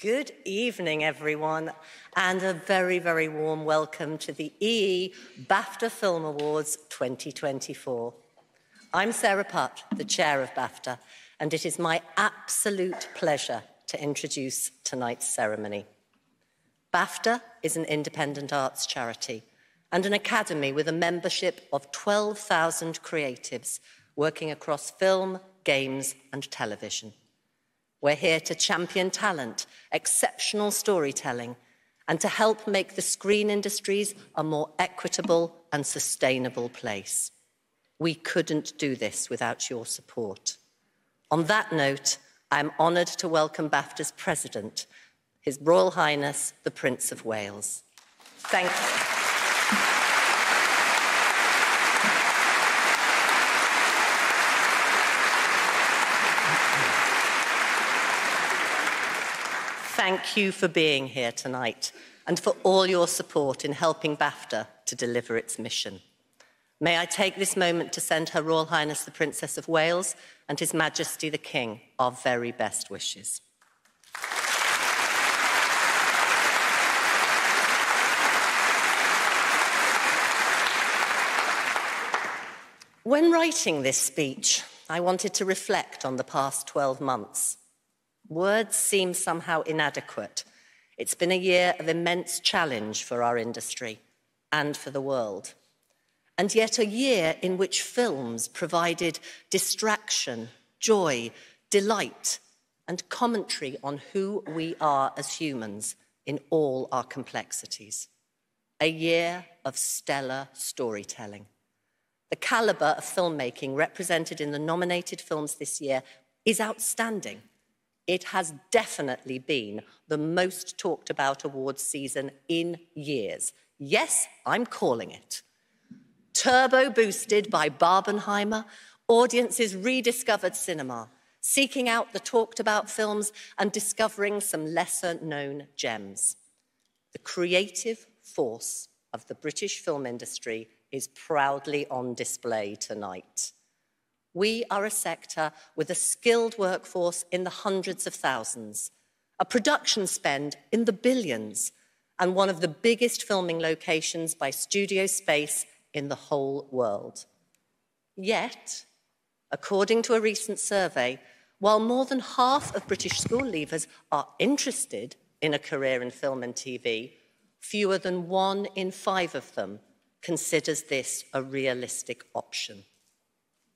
Good evening, everyone, and a very, very warm welcome to the EE BAFTA Film Awards 2024. I'm Sara Putt, the chair of BAFTA, and it is my absolute pleasure to introduce tonight's ceremony. BAFTA is an independent arts charity and an academy with a membership of 12,000 creatives working across film, games and television. We're here to champion talent, exceptional storytelling, and to help make the screen industries a more equitable and sustainable place. We couldn't do this without your support. On that note, I'm honoured to welcome BAFTA's President, His Royal Highness, the Prince of Wales. Thank you. Thank you for being here tonight and for all your support in helping BAFTA to deliver its mission. May I take this moment to send Her Royal Highness the Princess of Wales and His Majesty the King our very best wishes. When writing this speech, I wanted to reflect on the past 12 months Words seem somehow inadequate. It's been a year of immense challenge for our industry and for the world. And yet a year in which films provided distraction, joy, delight, and commentary on who we are as humans in all our complexities. A year of stellar storytelling. The calibre of filmmaking represented in the nominated films this year is outstanding. It has definitely been the most talked about awards season in years. Yes, I'm calling it. Turbo boosted by Barbenheimer, audiences rediscovered cinema, seeking out the talked about films and discovering some lesser known gems. The creative force of the British film industry is proudly on display tonight. We are a sector with a skilled workforce in the hundreds of thousands, a production spend in the billions, and one of the biggest filming locations by studio space in the whole world. Yet, according to a recent survey, while more than half of British school leavers are interested in a career in film and TV, fewer than one in five of them considers this a realistic option.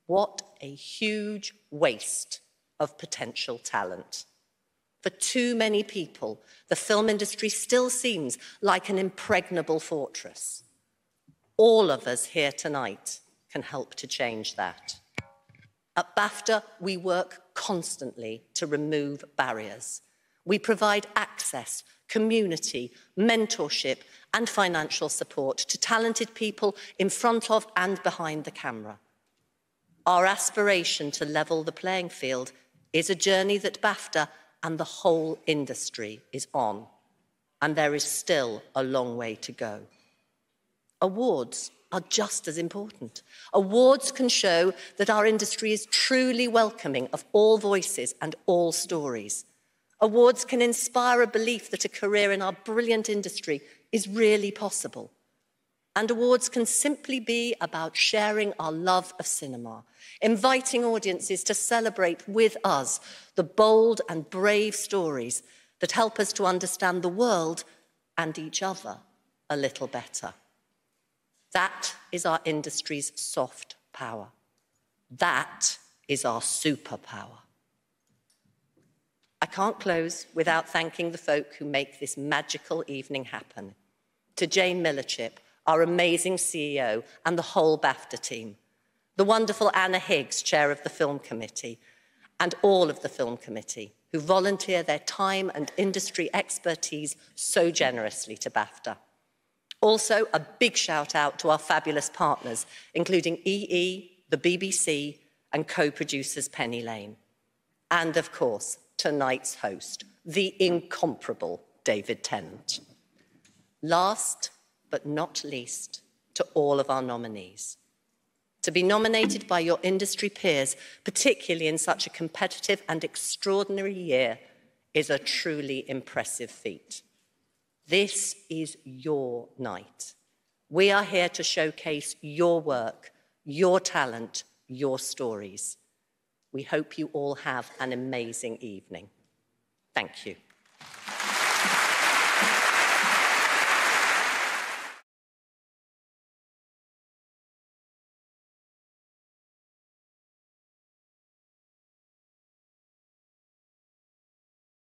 What a huge waste of potential talent. For too many people, the film industry still seems like an impregnable fortress. All of us here tonight can help to change that. At BAFTA, we work constantly to remove barriers. We provide access, community, mentorship, and financial support to talented people in front of and behind the camera. Our aspiration to level the playing field is a journey that BAFTA and the whole industry is on, and there is still a long way to go. Awards are just as important. Awards can show that our industry is truly welcoming of all voices and all stories. Awards can inspire a belief that a career in our brilliant industry is really possible. And awards can simply be about sharing our love of cinema, inviting audiences to celebrate with us the bold and brave stories that help us to understand the world and each other a little better. That is our industry's soft power. That is our superpower. I can't close without thanking the folk who make this magical evening happen. To Jane Millerchip, our amazing CEO, and the whole BAFTA team, the wonderful Anna Higgs, chair of the Film Committee, and all of the Film Committee, who volunteer their time and industry expertise so generously to BAFTA. Also, a big shout out to our fabulous partners, including EE, the BBC, and co-producers Penny Lane. And of course, tonight's host, the incomparable David Tennant. Last but not least, to all of our nominees. To be nominated by your industry peers, particularly in such a competitive and extraordinary year, is a truly impressive feat. This is your night. We are here to showcase your work, your talent, your stories. We hope you all have an amazing evening. Thank you.